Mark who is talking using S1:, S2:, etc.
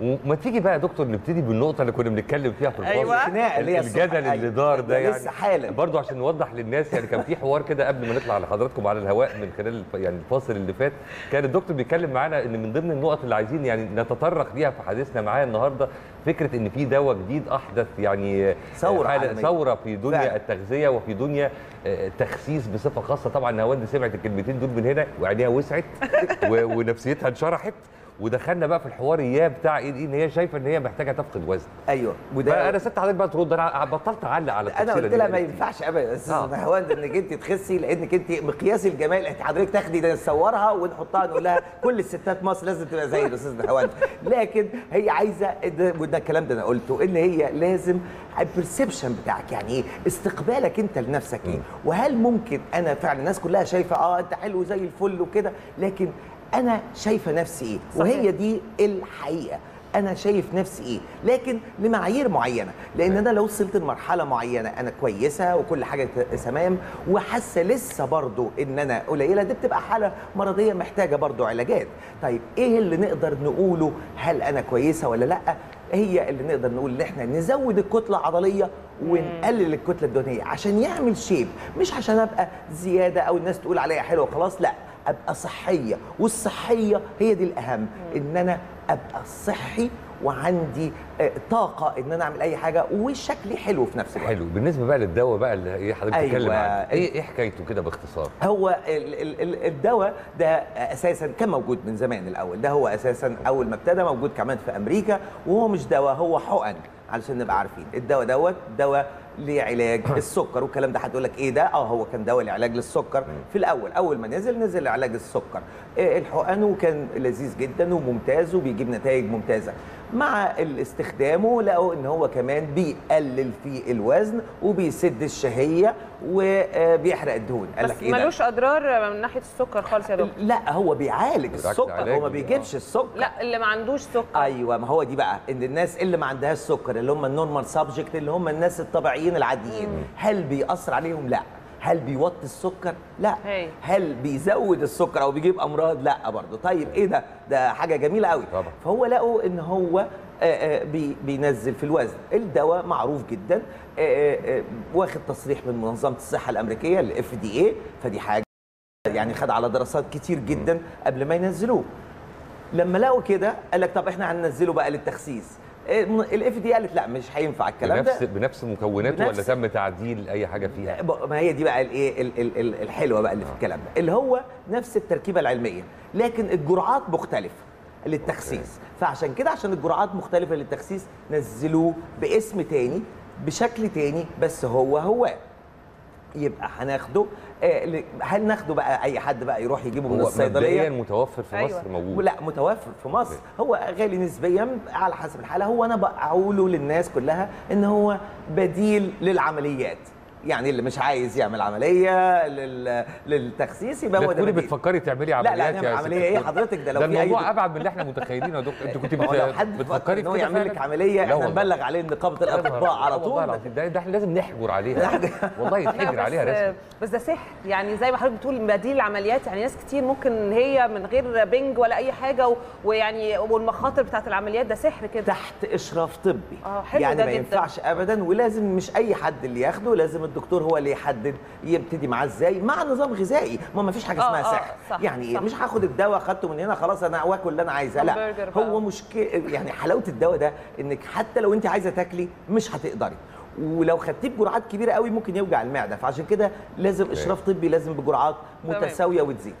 S1: وما تيجي بقى يا دكتور نبتدي بالنقطة اللي كنا بنتكلم فيها في الفاصل
S2: أيوة.
S3: الخناقة اللي هي.
S1: الجدل اللي دار ده
S3: أيوة.
S1: يعني
S3: لسه حالا.
S1: برضو عشان نوضح للناس يعني كان في حوار كده قبل ما نطلع لحضراتكم على الهواء من خلال يعني الفاصل اللي فات كان الدكتور بيتكلم معانا إن من ضمن النقط اللي عايزين يعني نتطرق ليها في حديثنا معاه النهارده فكرة إن في دواء جديد أحدث يعني حالة-
S3: عالمية.
S1: ثورة في دنيا
S3: فعلا.
S1: التغذية وفي دنيا آه، التخسيس بصفة خاصة طبعا نهاوند سمعت الكلمتين دول من هنا وعينيها وسعت ونفسيتها انشرحت ودخلنا بقى في الحوار اياه بتاع إيه إيه إن هي شايفة إن هي محتاجة تفقد وزن. أيوه.
S3: وده
S1: سبت حضرتك بقى ترد أنا بطلت أعلق على أنا
S3: قلت لها ما ينفعش ابدا. يا أستاذ
S1: آه.
S3: إنك أنت تخسي لأنك أنت مقياس الجمال. إنت حضرتك تاخدي نصورها ونحطها نقول لها كل الستات مصر لازم تبقى زي الاستاذ نهاوند لكن هي عايزة ده- وده الكلام ده أنا قلته إن هي لازم البرسبشن بتاعك يعني إيه؟ استقبالك أنت لنفسك إيه؟ وهل ممكن أنا فعلا الناس كلها شايفة آه أنت حلو زي الفل وكده لكن أنا شايفة نفسي إيه؟
S2: صحيح.
S3: وهي دي الحقيقة. أنا شايف نفسي إيه؟ لكن لمعايير معينة. لأن أنا لو وصلت لمرحلة معينة أنا كويسة وكل حاجة تمام. وحاسة لسه برضو إن أنا قليلة دي بتبقى حالة مرضية محتاجة برضو علاجات. طيب إيه اللي نقدر نقوله؟ هل أنا كويسة ولا لأ؟ هي اللي نقدر نقول إن إحنا نزود الكتلة العضلية ونقلل الكتلة الدهنية عشان يعمل شيب مش عشان أبقى زيادة أو الناس تقول عليا حلوة خلاص لأ. أبقى صحية والصحية هي دي الأهم إن أنا أبقى صحي وعندي آه، طاقة إن أنا أعمل أي حاجة وشكلي حلو في نفس الوقت.
S1: حلو. بالنسبة بقى للدواء بقى اللي هي حضرتك
S3: أيوة.
S1: بتتكلم عنه إيه إيه حكايته كده باختصار؟
S3: هو ال- ال- ال- الدواء ده أساسا كان موجود من زمان الأول. ده هو أساسا أول ما ابتدى موجود كمان في أمريكا وهو مش دواء هو حقن علشان نبقى عارفين. الدواء دوت دواء لعلاج السكر والكلام ده. هتقول لك إيه ده؟ آه هو كان دواء لعلاج للسكر في الأول. أول ما نزل نزل لعلاج السكر. آه، الحقن وكان لذيذ جدا وممتاز وبيجيب نتائج ممتازة. مع الاستخدامه لقوا إن هو كمان بيقلل في الوزن وبيسد الشهية وبيحرق الدهون. قال لك إيه؟
S2: ملوش أضرار من ناحية السكر خالص يا دكتور.
S3: لا هو بيعالج السكر. هو ما بيجيبش. السكر.
S2: لا اللي ما عندوش سكر.
S3: أيوه ما هو دي بقى. إن الناس اللي ما عندهاش سكر اللي هم ال normal subject اللي هم الناس الطبيعيين العاديين. هل بيأثر عليهم؟ لا. هل بيوطي السكر؟ لا.
S2: هي.
S3: هل بيزود السكر أو بيجيب أمراض؟ لا برضه. طيب إيه ده؟ ده حاجة جميلة قوي
S1: طبعا.
S3: فهو لقوا إن هو بي- بينزل في الوزن. الدواء معروف جدا واخد تصريح من منظمة الصحة الأمريكية ال FDA فدي حاجة يعني خد على دراسات كتير جدا قبل ما ينزلوه. لما لقوا كده قال لك طب إحنا هننزله بقى للتخسيس. الاف دي قالت لا مش هينفع الكلام
S1: بنفس
S3: ده.
S1: بنفس مكوناته ولا تم تعديل أي حاجة فيها؟
S3: ما هي دي بقى الايه ال- ال- ال- الحلوة بقى اللي في الكلام ده. اللي هو نفس التركيبة العلمية لكن الجرعات مختلفة للتخسيس. فعشان كده عشان الجرعات مختلفة للتخسيس نزلوه باسم تاني بشكل تاني بس هو هو. يبقى هناخده. آه، هل ناخده بقى أي حد بقى يروح يجيبه من
S1: الصيدلية؟ متوفر في
S2: أيوة.
S1: مصر موجود.
S3: لا متوفر في مصر. هو غالي نسبيا على حسب الحالة. هو أنا بقوله للناس كلها إن هو بديل للعمليات. يعني اللي مش عايز يعمل عملية لل... للتخسيس يبقى
S1: لا
S3: هو ده بديل.
S1: بتفكري تعملي
S3: لا
S1: عمليات
S3: لا
S1: يا ست
S3: عملية
S1: إيه.
S3: حضرتك ده لو
S1: ده
S3: في أي
S1: الموضوع أبعد من اللي إحنا متخيلينه يا دكتور انت كنت بت-
S3: فكر
S1: بتفكري
S3: إن هو
S1: كده
S3: يعمل لك؟ عملية
S1: لا إحنا.
S3: نبلغ عليه نقابه الأطباء على طول
S1: ده, ده إحنا لازم نحجر عليها والله
S2: لا،
S1: يتحجر عليها رسمي
S2: بس ده سحر يعني زي ما حضرتك بتقول بديل العمليات يعني ناس كتير ممكن هي من غير بنج ولا أي حاجة و- ويعني والمخاطر بتاعت العمليات ده سحر كده
S3: تحت إشراف طبي
S2: آه، حلو
S3: يعني ما. ينفعش ابدا ولازم مش أي حد اللي ياخده لازم الدكتور هو اللي يحدد يبتدي معاه إزاي مع نظام غذائي ما ما فيش حاجة
S2: آه،
S3: اسمها
S2: آه،
S3: سحر
S2: صح،
S3: يعني إيه؟
S2: صح.
S3: مش هاخد الدواء خدته من هنا خلاص أنا واكل اللي أنا عايزاه لا. هو مشكلة يعني حلاوة الدواء ده إنك حتى لو أنت عايزة تاكلي مش هتقدري ولو خدتيه بجرعات كبيرة قوي ممكن يوجع المعدة فعشان كده لازم إشراف طبي لازم بجرعات. متساوية وتزيد